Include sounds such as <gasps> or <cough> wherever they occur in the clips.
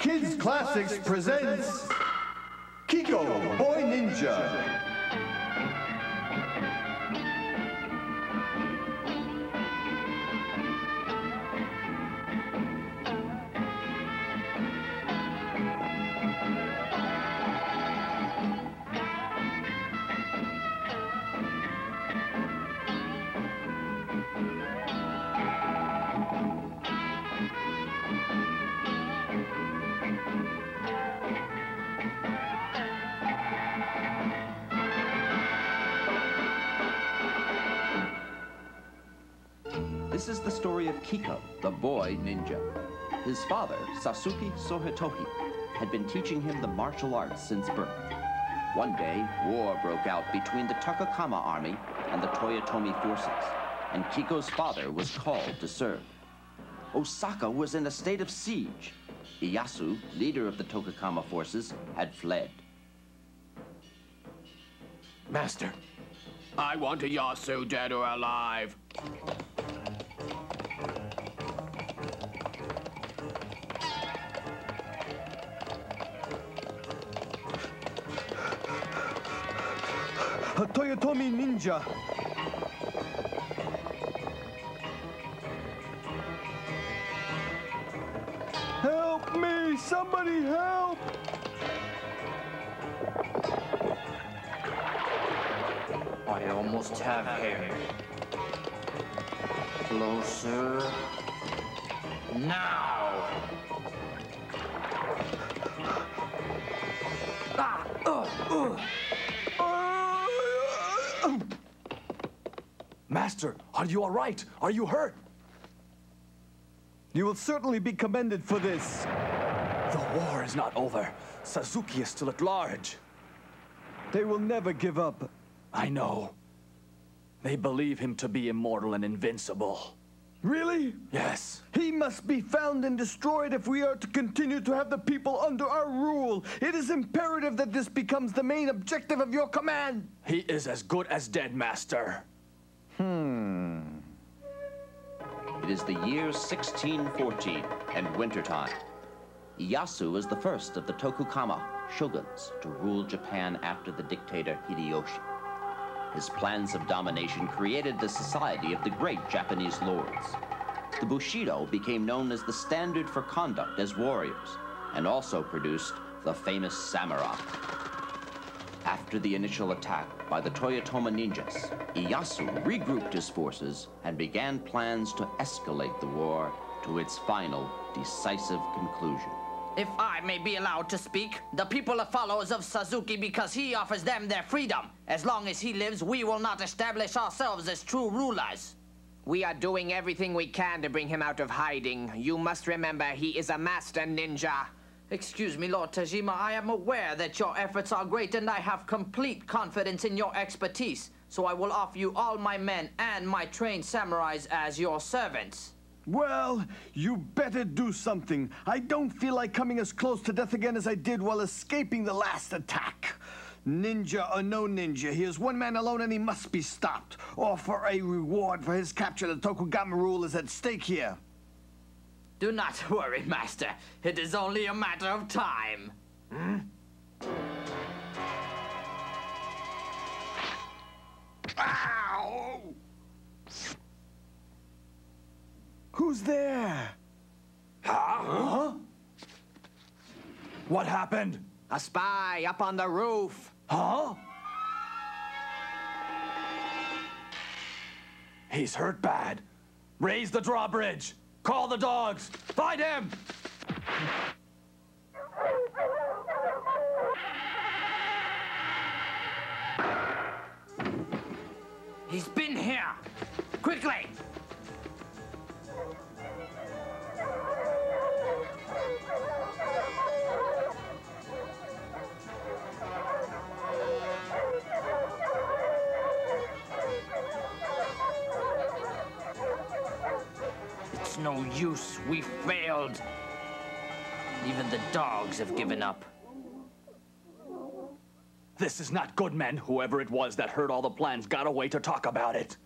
Kids Klassics presents Kiko Boy Ninja. This is the story of Kiko, the boy ninja. His father, Sasuke Sarutobi, had been teaching him the martial arts since birth. One day, war broke out between the Tokugawa army and the Toyotomi forces, and Kiko's father was called to serve. Osaka was in a state of siege. Ieyasu, leader of the Tokugawa forces, had fled. Master, I want Ieyasu dead or alive. Toyotomi Ninja. Help me! Somebody help! I almost have him. Closer. Now! Ah, uh, uh. Master, are you all right? Are you hurt? You will certainly be commended for this. The war is not over. Sasuke is still at large. They will never give up. I know. They believe him to be immortal and invincible. Really? Yes. He must be found and destroyed if we are to continue to have the people under our rule. It is imperative that this becomes the main objective of your command. He is as good as dead, Master. Hmm. It is the year 1614 and wintertime. Ieyasu is the first of the Tokugawa shoguns to rule Japan after the dictator Hideyoshi. His plans of domination created the society of the great Japanese lords. The Bushido became known as the standard for conduct as warriors, and also produced the famous samurai. After the initial attack by the Toyotomi ninjas, Ieyasu regrouped his forces and began plans to escalate the war to its final, decisive conclusion. If I may be allowed to speak, the people are followers of Sasuke because he offers them their freedom. As long as he lives, we will not establish ourselves as true rulers. We are doing everything we can to bring him out of hiding. You must remember he is a master ninja. Excuse me, Lord Tajima, I am aware that your efforts are great and I have complete confidence in your expertise. So I will offer you all my men and my trained samurais as your servants. Well, you better do something. I don't feel like coming as close to death again as I did while escaping the last attack. Ninja or no ninja, he is one man alone and he must be stopped. Or for a reward for his capture, the Tokugama rule is at stake here. Do not <laughs> worry, Master. It is only a matter of time. Hmm? Ow! Who's there? Huh? What happened? A spy up on the roof. Huh? He's hurt bad. Raise the drawbridge. Call the dogs. Find him! He's been here. Quickly! No use. We failed. Even the dogs have given up. This is not good, men. Whoever it was that heard all the plans got away to talk about it.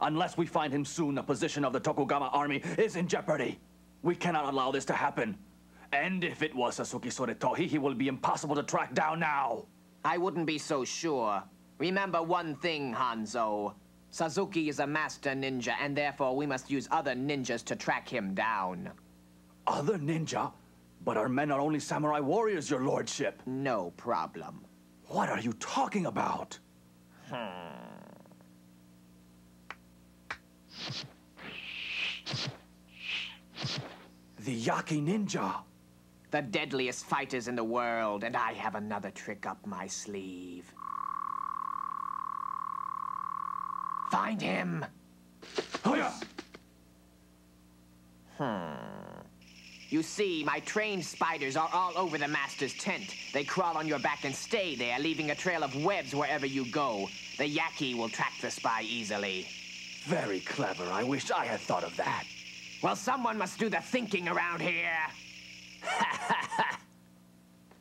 Unless we find him soon, the position of the Tokugama army is in jeopardy. We cannot allow this to happen. And if it was Sasuke Sarutobi, he will be impossible to track down now. I wouldn't be so sure. Remember one thing, Hanzo. Sasuke is a master ninja, and therefore we must use other ninjas to track him down. Other ninja? But our men are only samurai warriors, your lordship. No problem. What are you talking about? The Yaki Ninja. The deadliest fighters in the world, and I have another trick up my sleeve. Find him! Hoya! Hmm. You see, my trained spiders are all over the master's tent. They crawl on your back and stay there, leaving a trail of webs wherever you go. The Yaki will track the spy easily. Very clever. I wish I had thought of that. Well, someone must do the thinking around here. <laughs>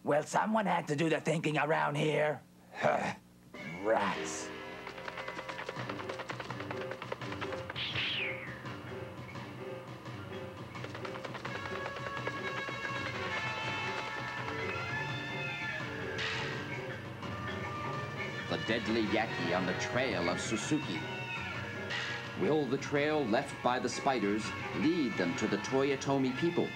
Well, someone had to do the thinking around here. <laughs> Rats. Yaki on the trail of Sasuke. Will the trail left by the spiders lead them to the Toyotomi people?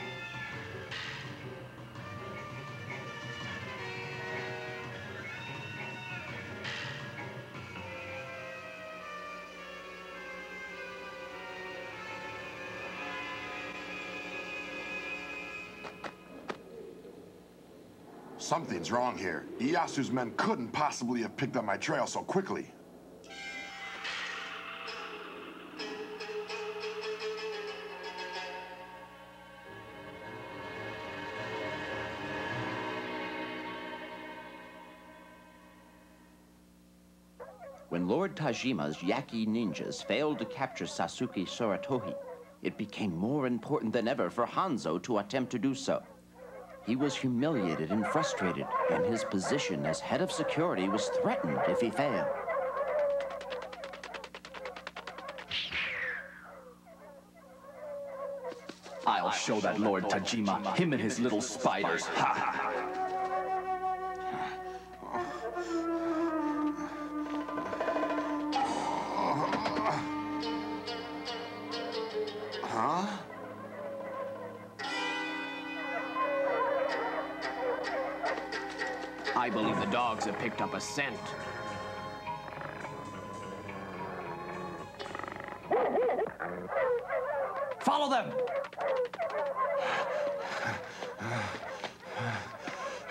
Something's wrong here. Ieyasu's men couldn't possibly have picked up my trail so quickly. When Lord Tajima's Yaki ninjas failed to capture Sasuke Sarutobi, it became more important than ever for Hanzo to attempt to do so. He was humiliated and frustrated, and his position as head of security was threatened if he failed. I'll show that Lord Tajima, him and his little spiders. Ha picked up a scent. Follow them!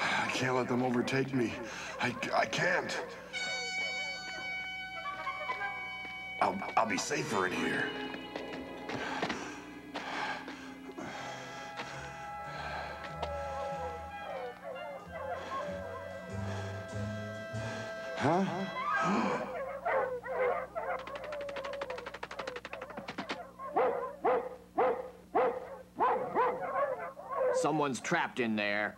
I can't let them overtake me. I, I can't. I'll, I'll be safer in here. Huh? Someone's trapped in there.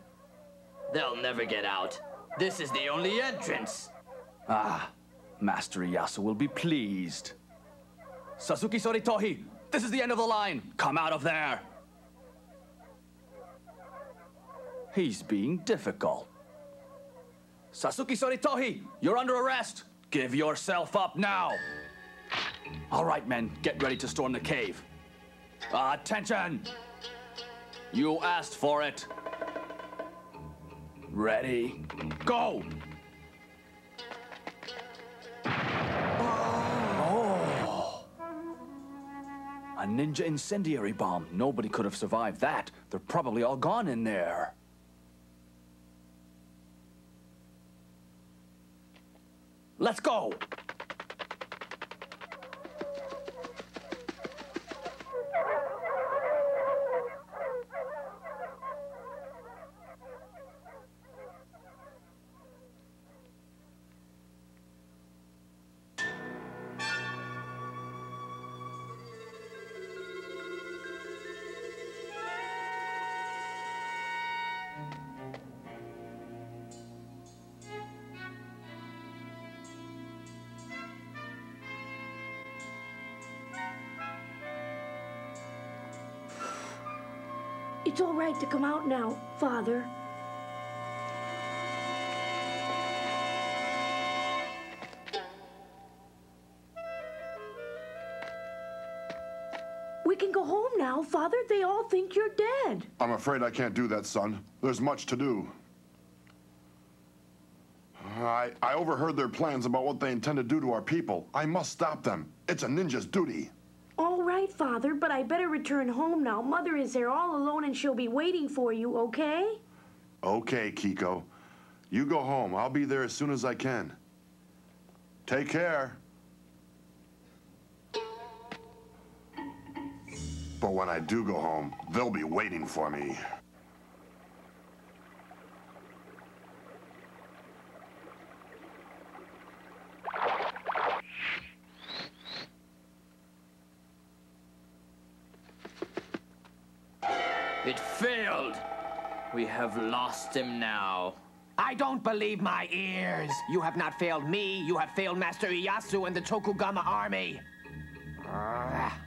They'll never get out. This is the only entrance. Ah, Master Ieyasu will be pleased. Sasuke Sarutobi, this is the end of the line. Come out of there. He's being difficult. Sasuke Sarutobi, you're under arrest. Give yourself up now. All right, men, get ready to storm the cave. Attention! You asked for it. Ready, go! Oh. A ninja incendiary bomb. Nobody could have survived that. They're probably all gone in there. Let's go! It's all right to come out now, Father. We can go home now, Father. They all think you're dead. I'm afraid I can't do that, son. There's much to do. I, I overheard their plans about what they intend to do to our people. I must stop them. It's a ninja's duty. All right, Father, but I better return home now. Mother is there all alone and she'll be waiting for you, okay? Okay, Kiko. You go home. I'll be there as soon as I can. Take care. But when I do go home, they'll be waiting for me. It failed. We have lost him now. I don't believe my ears. You have not failed me. You have failed Master Ieyasu and the Tokugama army. Ah.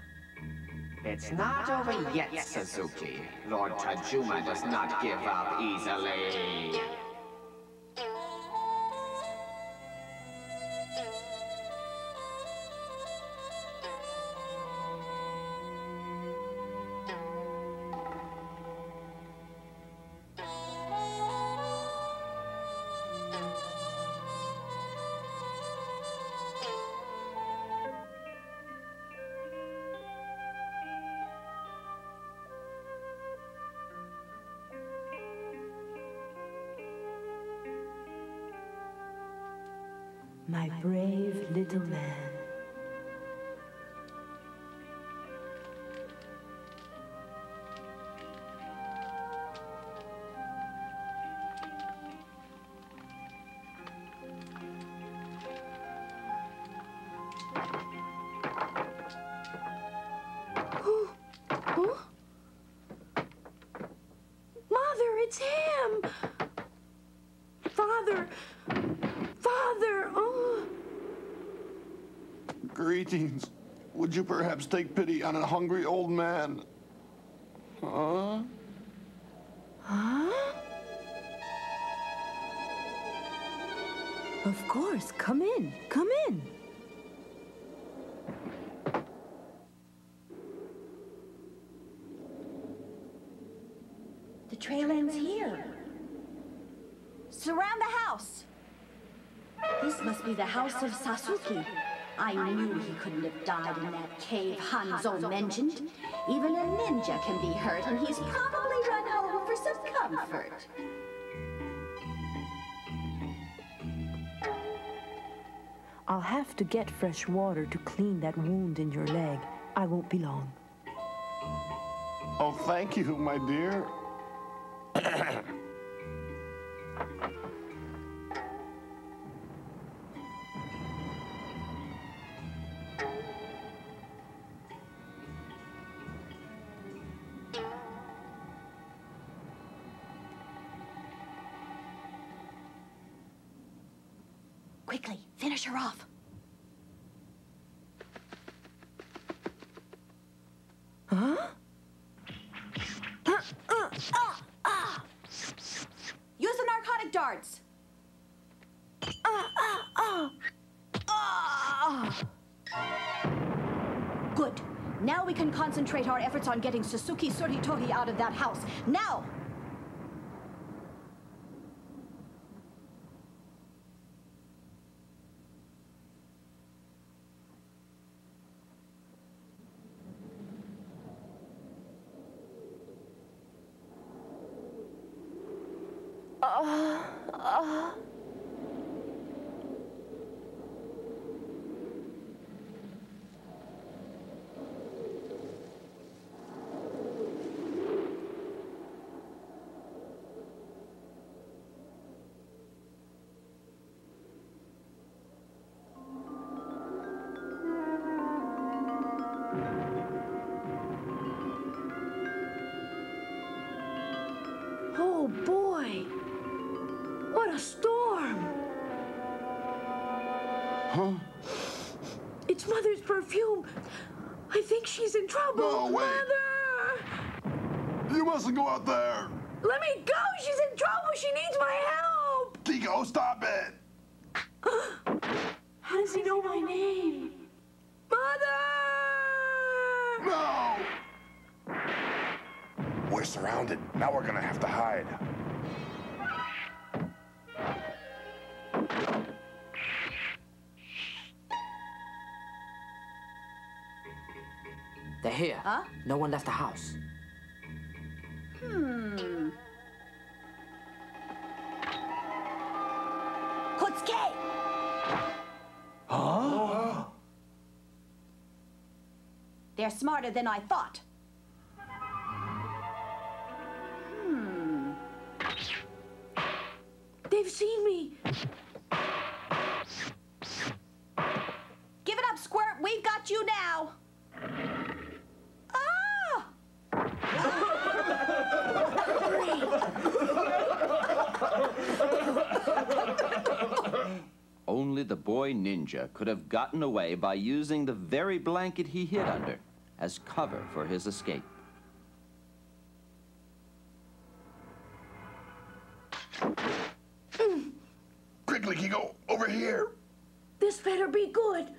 It's not over yet, Suzuki. Lord Tajima does not give up easily. My brave little man. Huh? Mother, it's him! Father! Father! Oh! Greetings. Would you perhaps take pity on a hungry old man? Huh? Huh? Of course. Come in. Come in. The trail ends here. Surround the house. This must be the house of Sasuke. I knew he couldn't have died in that cave Hanzo mentioned. Even a ninja can be hurt, and he's probably run home for some comfort. I'll have to get fresh water to clean that wound in your leg. I won't be long. Oh, thank you, my dear. <clears throat> Now we can concentrate our efforts on getting Sasuke Sarutobi out of that house. Now! Oh boy! What a storm! Huh? It's Mother's perfume. I think she's in trouble. No, wait. Mother! You mustn't go out there! Let me go! She's in trouble! She needs my help! Kiko, stop it! How does he know my name? Mother! No! We're surrounded. Now we're gonna have to hide. They're here. Huh? No one left the house. Hmm. Kotsuke! Huh? They're smarter than I thought. They've seen me. Give it up, Squirt. We've got you now. Ah! Only the boy ninja could have gotten away by using the very blanket he hid under as cover for his escape. This better be good.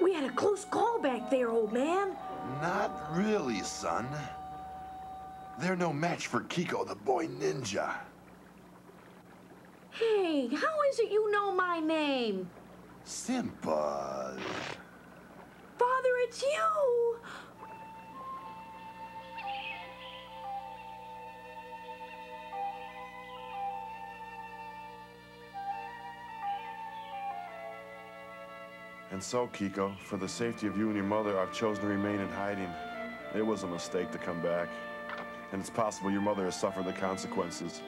We had a close call back there, old man. Not really, son. They're no match for Kiko the boy ninja. Hey, how is it you know my name? Simple. Father, it's you! And so, Kiko, for the safety of you and your mother, I've chosen to remain in hiding. It was a mistake to come back. And it's possible your mother has suffered the consequences.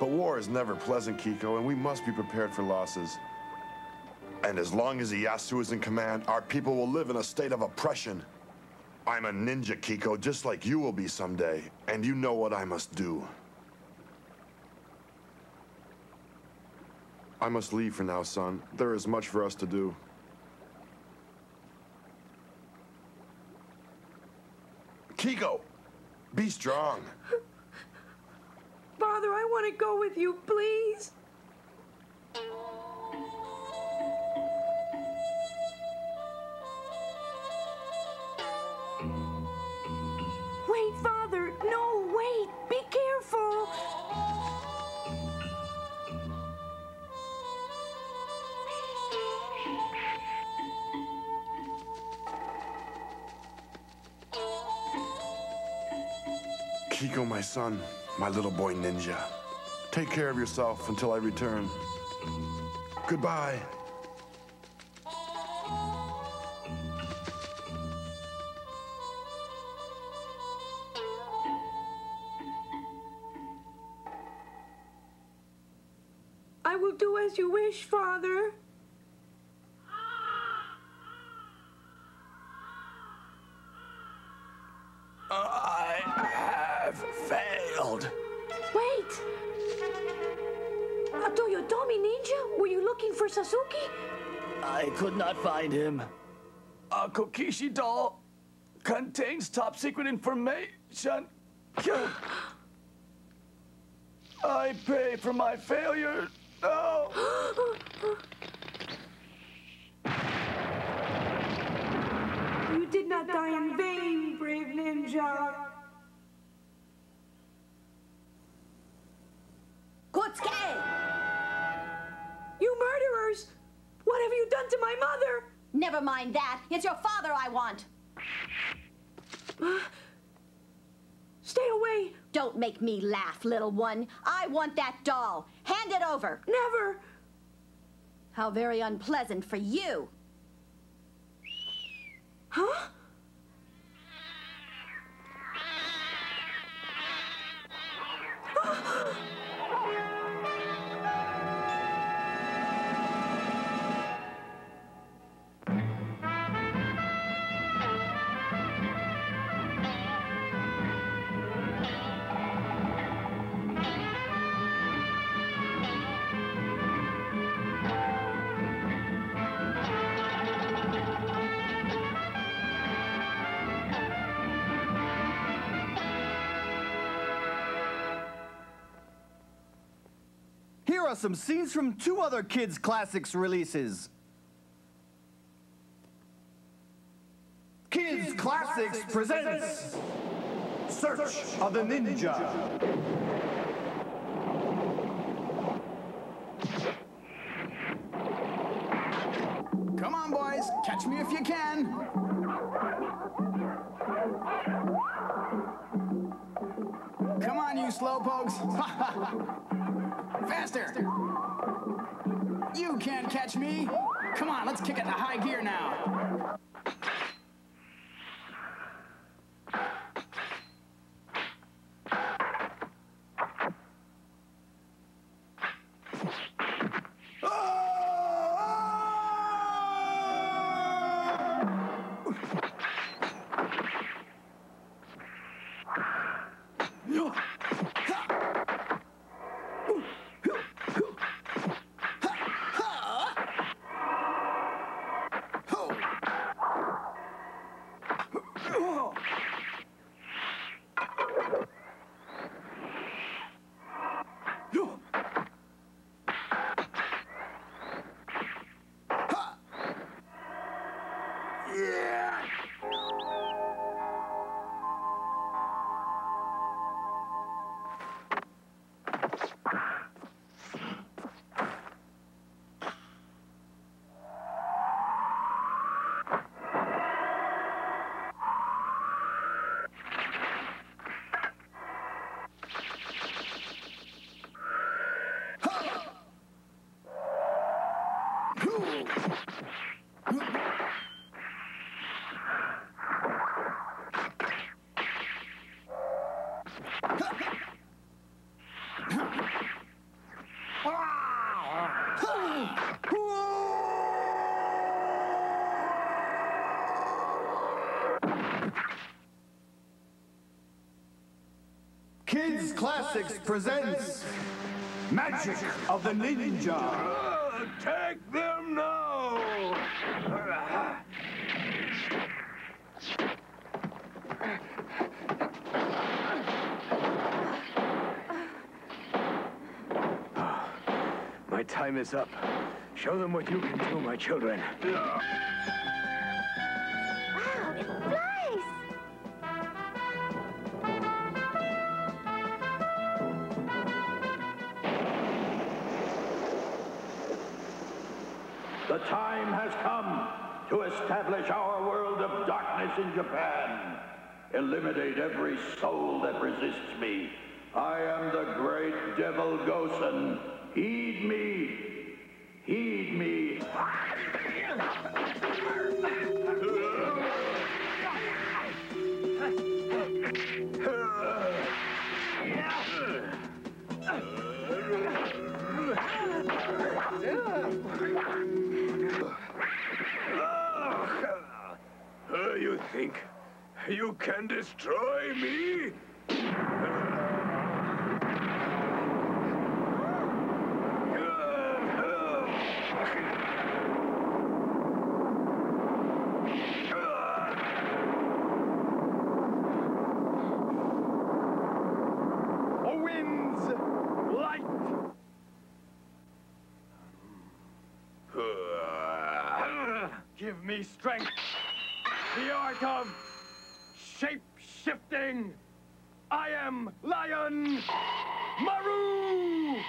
But war is never pleasant, Kiko, and we must be prepared for losses. And as long as Ieyasu is in command, our people will live in a state of oppression. I'm a ninja, Kiko, just like you will be someday. And you know what I must do. I must leave for now, son. There is much for us to do. Kiko, be strong. Father, I want to go with you, please. Kiko, my son, my little boy ninja. Take care of yourself until I return. Goodbye. I will do as you wish, Father. Find him. A Kokishi doll contains top secret information. I pay for my failure. No. <gasps> You did not die in vain, brave ninja. To my my mother! Never mind that. It's your father I want. <gasps> Stay away! Don't make me laugh, little one. I want that doll. Hand it over. Never! How very unpleasant for you. Huh? Some scenes from two other Kids Klassics releases. Kids Klassics presents Search of the Ninja. Come on, boys. Catch me if you can. Come on, you slowpokes. <laughs> Faster. Can't catch me. Come on, let's kick it into high gear now. Kids Klassics presents Magic of the Ninja. Take them now! My time is up. Show them what you can do, my children. Wow, establish our world of darkness in Japan. Eliminate every soul that resists me. I am the great devil Gosen. Heed me. Heed me. <laughs> Uh, you think you can destroy me? The winds, light. Give me strength. The art of shape shifting. I am Lion Maru!